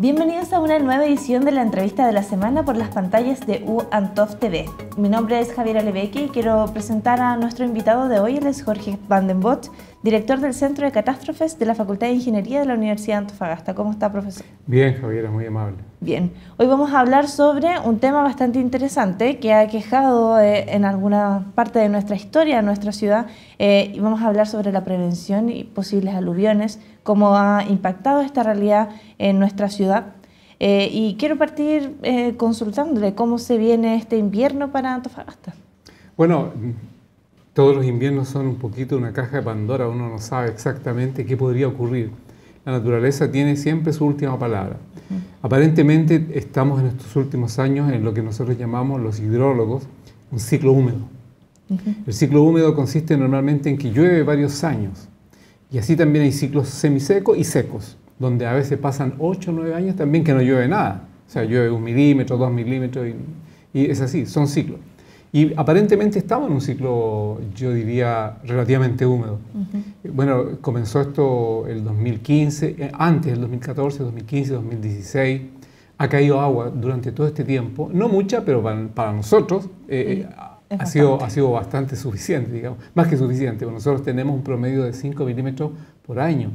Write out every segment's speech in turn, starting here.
Bienvenidos a una nueva edición de la entrevista de la semana por las pantallas de U Antov TV. Mi nombre es Javier Aleveque y quiero presentar a nuestro invitado de hoy, él es Jorge Vandenbot, director del Centro de Catástrofes de la Facultad de Ingeniería de la Universidad de Antofagasta. ¿Cómo está, profesor? Bien, Javier, muy amable. Bien, hoy vamos a hablar sobre un tema bastante interesante que ha quejado eh, en alguna parte de nuestra historia, en nuestra ciudad, eh, y vamos a hablar sobre la prevención y posibles aluviones, cómo ha impactado esta realidad en nuestra ciudad. Eh, y quiero partir consultándole cómo se viene este invierno para Antofagasta. Bueno, todos los inviernos son un poquito una caja de Pandora, uno no sabe exactamente qué podría ocurrir. La naturaleza tiene siempre su última palabra. Aparentemente estamos en estos últimos años en lo que nosotros llamamos los hidrólogos un ciclo húmedo. El ciclo húmedo consiste normalmente en que llueve varios años y así también hay ciclos semisecos y secos, donde a veces pasan 8 o 9 años también que no llueve nada. O sea, llueve un milímetro, dos milímetros y, y es así, son ciclos. Y aparentemente estamos en un ciclo, yo diría, relativamente húmedo. Bueno, comenzó esto el 2015, eh, antes del 2014, 2015, 2016. Ha caído agua durante todo este tiempo, no mucha, pero para, nosotros eh, eh, ha, sido, ha sido bastante suficiente, digamos, más que suficiente. Nosotros tenemos un promedio de 5 milímetros por año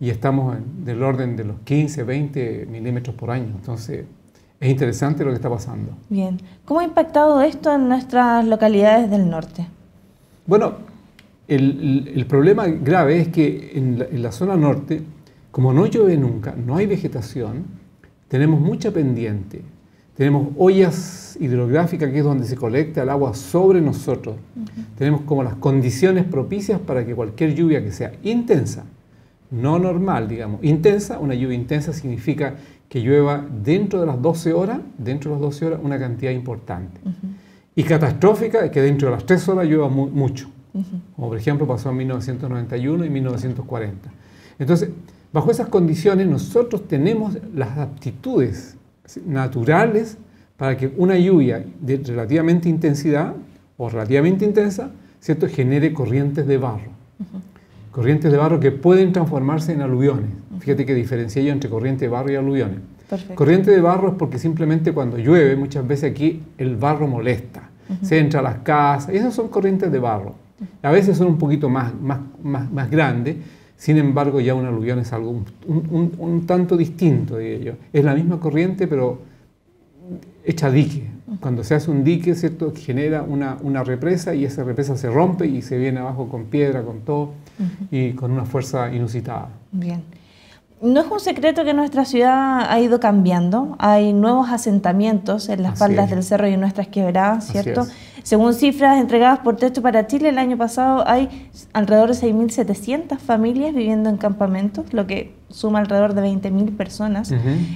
y estamos en, del orden de los 15, 20 milímetros por año. Entonces, es interesante lo que está pasando. Bien. ¿Cómo ha impactado esto en nuestras localidades del norte? Bueno, el, problema grave es que en la, zona norte, como no llueve nunca, no hay vegetación, tenemos mucha pendiente. Tenemos ollas hidrográficas, que es donde se colecta el agua sobre nosotros. Tenemos como las condiciones propicias para que cualquier lluvia que sea intensa, no normal, digamos, intensa, una lluvia intensa significa que llueva dentro de las 12 horas, dentro de las 12 horas, una cantidad importante. Y catastrófica es que dentro de las 3 horas llueva mucho. Como por ejemplo pasó en 1991 y 1940. Entonces, bajo esas condiciones nosotros tenemos las aptitudes naturales para que una lluvia de relativamente intensidad o relativamente intensa, ¿cierto? genere corrientes de barro. Corrientes de barro que pueden transformarse en aluviones. Fíjate que diferencia yo entre corriente de barro y aluviones. Corriente de barro es porque simplemente cuando llueve, muchas veces aquí el barro molesta. Se entra a las casas, y esas son corrientes de barro. A veces son un poquito más, más, más, grandes, sin embargo ya un aluvión es algo un, tanto distinto de ello. Es la misma corriente, pero hecha dique. Cuando se hace un dique, ¿cierto? genera una, una, represa y esa represa se rompe y se viene abajo con piedra, con todo, y con una fuerza inusitada. Bien. No es un secreto que nuestra ciudad ha ido cambiando. Hay nuevos asentamientos en las faldas del cerro y en nuestras quebradas, ¿cierto? Según cifras entregadas por Techo para Chile, el año pasado hay alrededor de 6.700 familias viviendo en campamentos, lo que suma alrededor de 20.000 personas.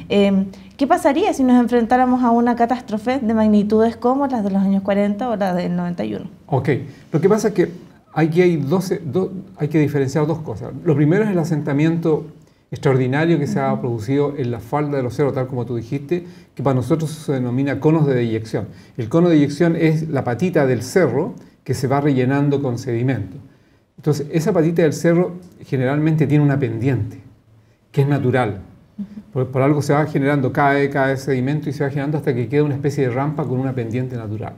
Em, ¿Qué pasaría si nos enfrentáramos a una catástrofe de magnitudes como las de los años 40 o las del 91? Ok, lo que pasa es que aquí hay, 12, hay que diferenciar dos cosas. Lo primero es el asentamiento extraordinario que se ha producido en la falda de los cerros, tal como tú dijiste, que para nosotros se denomina conos de deyección. El cono de deyección es la patita del cerro que se va rellenando con sedimento. Entonces, esa patita del cerro generalmente tiene una pendiente, que es natural. Por, algo se va generando, cae, cae sedimento y se va generando hasta que queda una especie de rampa con una pendiente natural.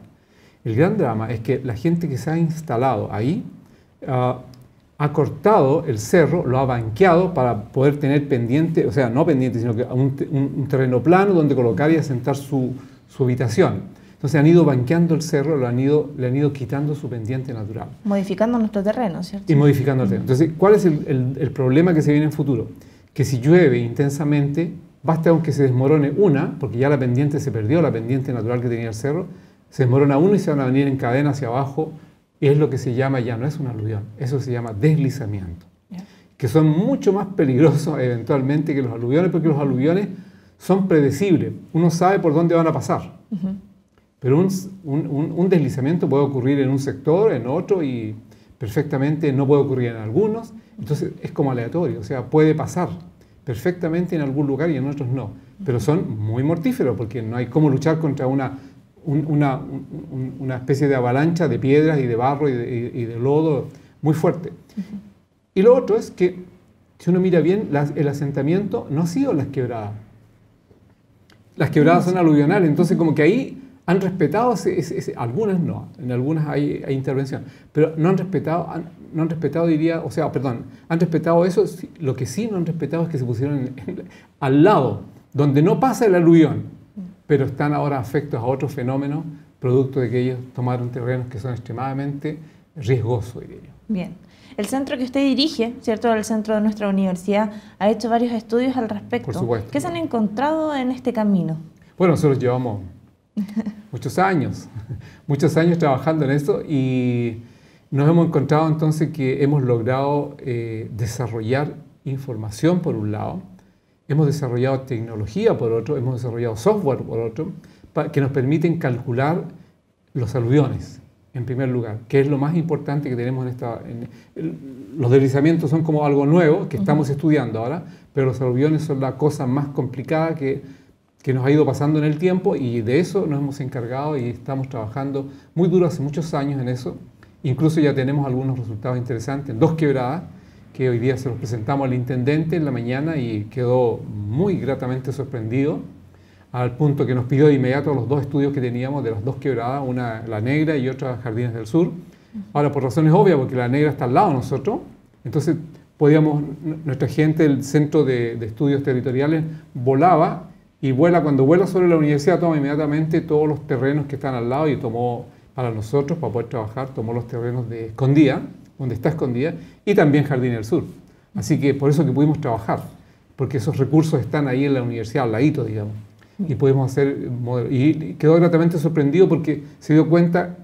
El gran drama es que la gente que se ha instalado ahí ah, ha cortado el cerro, lo ha banqueado para poder tener pendiente, o sea, no pendiente, sino que un, terreno plano donde colocar y asentar su, su, habitación. Entonces han ido banqueando el cerro, lo han ido, le han ido quitando su pendiente natural. Modificando nuestro terreno, ¿cierto? Y modificando el terreno. Entonces, ¿cuál es el, el, problema que se viene en el futuro? Que si llueve intensamente, basta aunque se desmorone una, porque ya la pendiente se perdió, la pendiente natural que tenía el cerro, se desmorona uno y se van a venir en cadena hacia abajo es lo que se llama, ya no es un aluvión, eso se llama deslizamiento, que son mucho más peligrosos eventualmente que los aluviones, porque los aluviones son predecibles, uno sabe por dónde van a pasar. Pero un, un, deslizamiento puede ocurrir en un sector, en otro, y perfectamente no puede ocurrir en algunos, entonces es como aleatorio, o sea, puede pasar perfectamente en algún lugar y en otros no, pero son muy mortíferos porque no hay cómo luchar contra una una, una, especie de avalancha de piedras y de barro y de, lodo muy fuerte. Y lo otro es que, si uno mira bien, el asentamiento no ha sido las quebradas, Las quebradas son aluvionales, entonces como que ahí han respetado, algunas no, en algunas hay, intervención, pero no han respetado, no han respetado, diría, o sea, perdón, han respetado eso, lo que sí no han respetado es que se pusieron al lado, donde no pasa el aluvión, pero están ahora afectos a otros fenómenos, producto de que ellos tomaron terrenos que son extremadamente riesgosos, diría yo. Bien. El centro que usted dirige, ¿cierto? El centro de nuestra universidad, ha hecho varios estudios al respecto. Por supuesto. ¿Qué se han encontrado en este camino? Bueno, nosotros llevamos muchos años, muchos años trabajando en eso y nos hemos encontrado entonces que hemos logrado eh, desarrollar información por un lado, hemos desarrollado tecnología por otro, hemos desarrollado software por otro, que nos permiten calcular los aluviones, en primer lugar, que es lo más importante que tenemos en esta... los deslizamientos son como algo nuevo que estamos estudiando ahora, pero los aluviones son la cosa más complicada que que nos ha ido pasando en el tiempo y de eso nos hemos encargado y estamos trabajando muy duro hace muchos años en eso. Incluso ya tenemos algunos resultados interesantes, dos quebradas, que hoy día se los presentamos al intendente en la mañana y quedó muy gratamente sorprendido, al punto que nos pidió de inmediato los dos estudios que teníamos de las dos quebradas, una la negra y otra Jardines del Sur. Ahora, por razones obvias, porque la negra está al lado de nosotros, entonces podíamos, nuestra gente del Centro de, de Estudios Territoriales volaba y vuela, cuando vuela sobre la universidad toma inmediatamente todos los terrenos que están al lado y tomó para nosotros, para poder trabajar, tomó los terrenos de Escondida, donde está Escondida, y también Jardín del Sur. Así que por eso que pudimos trabajar, porque esos recursos están ahí en la universidad, al ladito, digamos. Y pudimos hacer Y quedó gratamente sorprendido porque se dio cuenta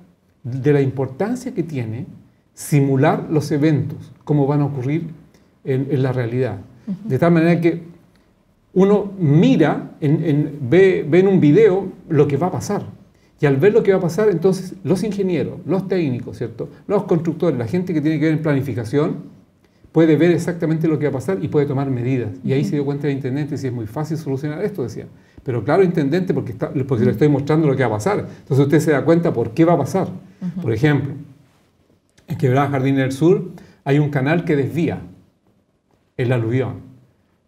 de la importancia que tiene simular los eventos, cómo van a ocurrir en, en la realidad. De tal manera que uno mira, en, ve, en un video lo que va a pasar. Y al ver lo que va a pasar, entonces los ingenieros, los técnicos, ¿cierto? los constructores, la gente que tiene que ver en planificación, puede ver exactamente lo que va a pasar y puede tomar medidas. Y ahí se dio cuenta el intendente si es muy fácil solucionar esto, decía. Pero claro, intendente, porque, está, porque le estoy mostrando lo que va a pasar. Entonces usted se da cuenta por qué va a pasar. Por ejemplo, en Quebrada Jardín del Sur hay un canal que desvía el aluvión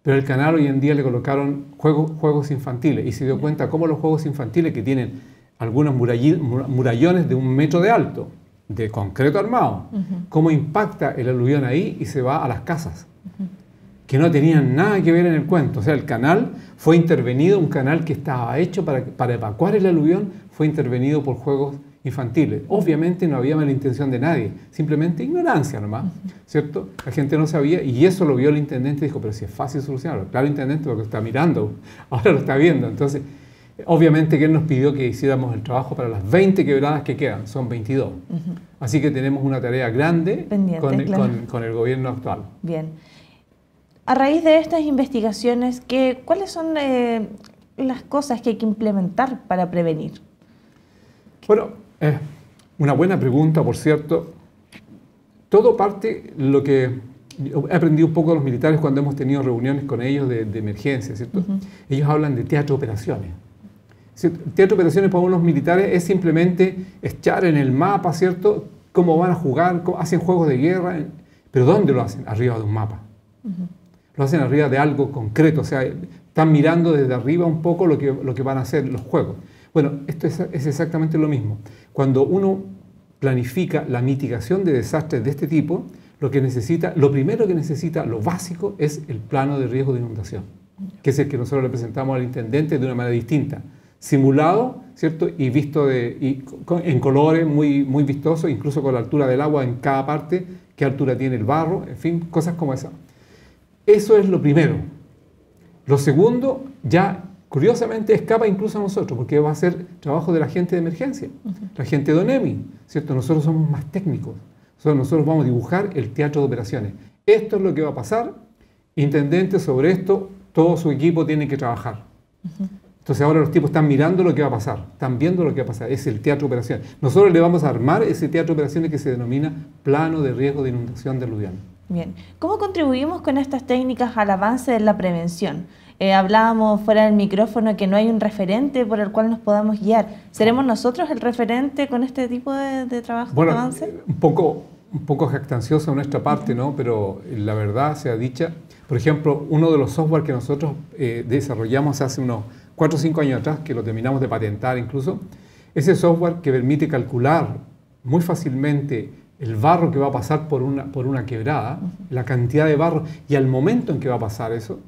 pero el canal hoy en día le colocaron juegos, juegos infantiles y se dio cuenta cómo los juegos infantiles que tienen algunos murallones de un metro de alto, de concreto armado, cómo impacta el aluvión ahí y se va a las casas, que no tenían nada que ver en el cuento. O sea, el canal fue intervenido, un canal que estaba hecho para, para evacuar el aluvión, fue intervenido por juegos infantiles. Obviamente no había mala intención de nadie, simplemente ignorancia nomás, ¿cierto? La gente no sabía y eso lo vio el intendente y dijo, pero si es fácil solucionarlo. Claro, intendente porque está mirando, ahora lo está viendo. Entonces, obviamente que él nos pidió que hiciéramos el trabajo para las 20 quebradas que quedan, son 22. Así que tenemos una tarea grande con, el gobierno actual. Bien. A raíz de estas investigaciones, ¿qué, ¿cuáles son eh, las cosas que hay que implementar para prevenir? Bueno, es una buena pregunta, por cierto. Todo parte lo que he aprendido un poco de los militares cuando hemos tenido reuniones con ellos de, emergencia, ¿cierto? Ellos hablan de teatro operaciones. Teatro operaciones para unos militares es simplemente echar en el mapa, ¿cierto? Cómo van a jugar, hacen juegos de guerra, pero ¿dónde lo hacen? Arriba de un mapa. Lo hacen arriba de algo concreto, o sea, están mirando desde arriba un poco lo que, lo que van a hacer los juegos. Bueno, esto es, exactamente lo mismo. Cuando uno planifica la mitigación de desastres de este tipo, lo que necesita, lo primero que necesita, lo básico, es el plano de riesgo de inundación, que es el que nosotros le presentamos al intendente de una manera distinta, simulado, ¿cierto? Y visto de, en colores muy, muy vistosos, incluso con la altura del agua en cada parte, qué altura tiene el barro, en fin, cosas como esa. Eso es lo primero. Lo segundo, ya curiosamente escapa incluso a nosotros, porque va a ser trabajo de la gente de emergencia, la gente de ONEMI, ¿cierto? Nosotros somos más técnicos, nosotros, vamos a dibujar el teatro de operaciones. Esto es lo que va a pasar, intendente, sobre esto todo su equipo tiene que trabajar. Entonces ahora los tipos están mirando lo que va a pasar, están viendo lo que va a pasar, es el teatro de operaciones. Nosotros le vamos a armar ese teatro de operaciones que se denomina plano de riesgo de inundación del aluvión. Bien, ¿cómo contribuimos con estas técnicas al avance de la prevención? Eh, hablábamos fuera del micrófono que no hay un referente por el cual nos podamos guiar. ¿Seremos nosotros el referente con este tipo de, trabajo bueno, avance? Un poco, un poco nuestra parte, ¿no? Pero la verdad sea dicha. Por ejemplo, uno de los software que nosotros eh, desarrollamos hace unos 4 o 5 años atrás, que lo terminamos de patentar incluso, ese software que permite calcular muy fácilmente el barro que va a pasar por una, por una quebrada, la cantidad de barro y al momento en que va a pasar eso,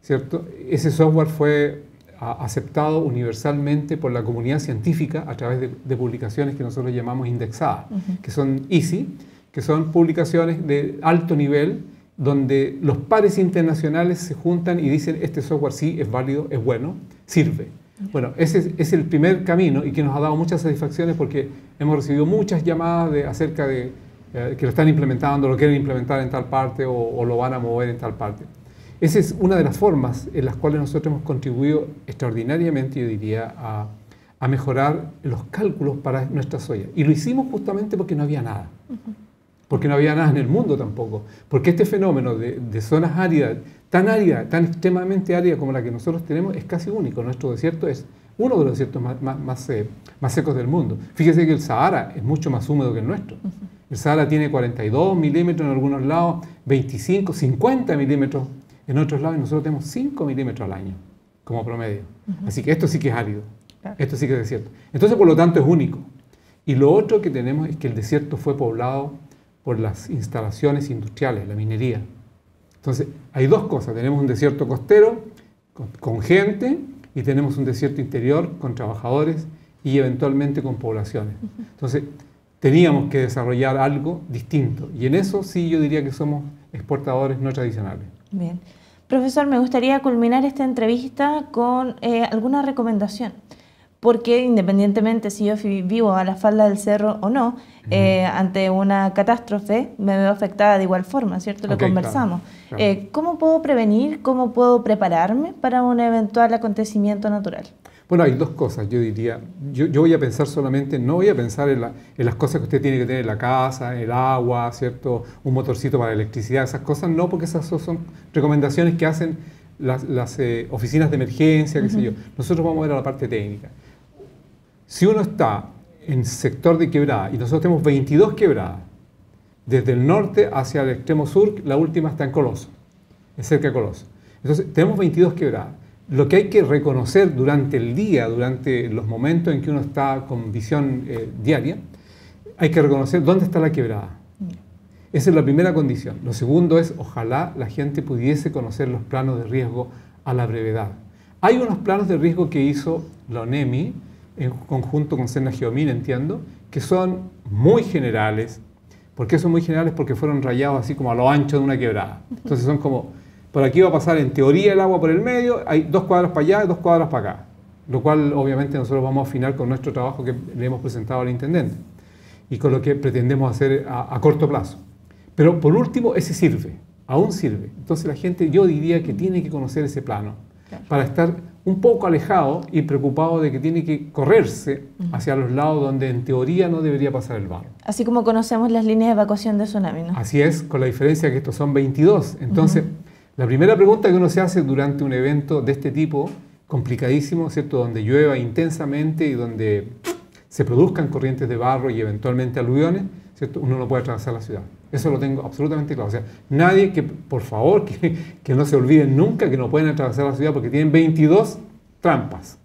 ¿cierto? Ese software fue aceptado universalmente por la comunidad científica a través de, publicaciones que nosotros llamamos indexadas, que son EASY, que son publicaciones de alto nivel donde los pares internacionales se juntan y dicen este software sí es válido, es bueno, sirve. Bueno, ese es, el primer camino y que nos ha dado muchas satisfacciones porque hemos recibido muchas llamadas de, acerca de eh, que lo están implementando, lo quieren implementar en tal parte o, lo van a mover en tal parte. Esa es una de las formas en las cuales nosotros hemos contribuido extraordinariamente, yo diría, a, mejorar los cálculos para nuestra soya. Y lo hicimos justamente porque no había nada. Porque no había nada en el mundo tampoco. Porque este fenómeno de, de zonas áridas tan árida, tan extremadamente árida como la que nosotros tenemos, es casi único. Nuestro desierto es uno de los desiertos más, más, eh, más, secos del mundo. Fíjese que el Sahara es mucho más húmedo que el nuestro. El Sahara tiene 42 milímetros en algunos lados, 25, 50 milímetros en otros lados, y nosotros tenemos 5 milímetros al año como promedio. Así que esto sí que es árido. Esto sí que es desierto. Entonces, por lo tanto, es único. Y lo otro que tenemos es que el desierto fue poblado por las instalaciones industriales, la minería. Entonces, hay dos cosas. Tenemos un desierto costero con, gente y tenemos un desierto interior con trabajadores y eventualmente con poblaciones. Entonces, teníamos que desarrollar algo distinto. Y en eso sí yo diría que somos exportadores no tradicionales. Bien. Profesor, me gustaría culminar esta entrevista con eh, alguna recomendación porque independientemente si yo vivo a la falda del cerro o no, eh, ante una catástrofe me veo afectada de igual forma, ¿cierto? Lo conversamos. Eh, ¿Cómo puedo prevenir, cómo puedo prepararme para un eventual acontecimiento natural? Bueno, hay dos cosas, yo diría. Yo, voy a pensar solamente, no voy a pensar en, las cosas que usted tiene que tener en la casa, el agua, ¿cierto? Un motorcito para electricidad, esas cosas no, porque esas son recomendaciones que hacen las, eh, oficinas de emergencia, qué sé yo. Nosotros vamos a ver a la parte técnica. Si uno está en sector de quebrada y nosotros tenemos 22 quebradas, desde el norte hacia el extremo sur, la última está en Coloso, es cerca de Coloso. Entonces, tenemos 22 quebradas. Lo que hay que reconocer durante el día, durante los momentos en que uno está con visión eh, diaria, hay que reconocer dónde está la quebrada. Esa es la primera condición. Lo segundo es, ojalá la gente pudiese conocer los planos de riesgo a la brevedad. Hay unos planos de riesgo que hizo la ONEMI, en conjunto con Sena Geomín, entiendo, que son muy generales. ¿Por qué son muy generales? Porque fueron rayados así como a lo ancho de una quebrada. Entonces son como, por aquí va a pasar en teoría el agua por el medio, hay dos cuadros para allá y dos cuadros para acá. Lo cual obviamente nosotros vamos a afinar con nuestro trabajo que le hemos presentado al intendente y con lo que pretendemos hacer a, a corto plazo. Pero por último, ese sirve, aún sirve. Entonces la gente, yo diría que tiene que conocer ese plano para estar un poco alejado y preocupado de que tiene que correrse hacia los lados donde en teoría no debería pasar el barro. Así como conocemos las líneas de evacuación de tsunami, ¿no? Así es, con la diferencia que estos son 22. Entonces, la primera pregunta que uno se hace durante un evento de este tipo, complicadísimo, ¿cierto? Donde llueva intensamente y donde se produzcan corrientes de barro y eventualmente aluviones, ¿cierto? Uno no puede atravesar la ciudad. Eso lo tengo absolutamente claro. O sea, nadie que, por favor, que, no se olviden nunca que no pueden atravesar la ciudad porque tienen 22 trampas,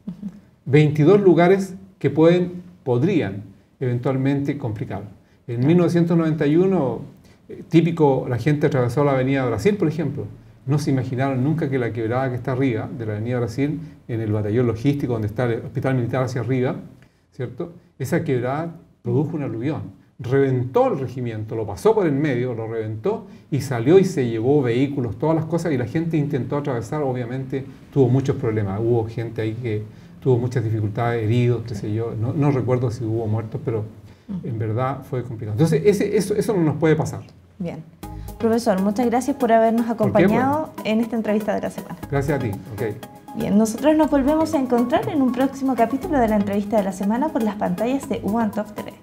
22 lugares que pueden, podrían eventualmente complicar. En 1991, eh, típico, la gente atravesó la avenida Brasil, por ejemplo. No se imaginaron nunca que la quebrada que está arriba de la avenida Brasil, en el batallón logístico donde está el hospital militar hacia arriba, ¿cierto? Esa quebrada produjo un aluvión reventó el regimiento, lo pasó por el medio, lo reventó y salió y se llevó vehículos, todas las cosas y la gente intentó atravesar, obviamente tuvo muchos problemas, hubo gente ahí que tuvo muchas dificultades, heridos, qué sé yo, no, recuerdo si hubo muertos, pero en verdad fue complicado. Entonces ese, eso, eso no nos puede pasar. Bien. Profesor, muchas gracias por habernos acompañado en esta entrevista de la semana. Gracias a ti. Okay. Bien, nosotros nos volvemos a encontrar en un próximo capítulo de la entrevista de la semana por las pantallas de One Top TV.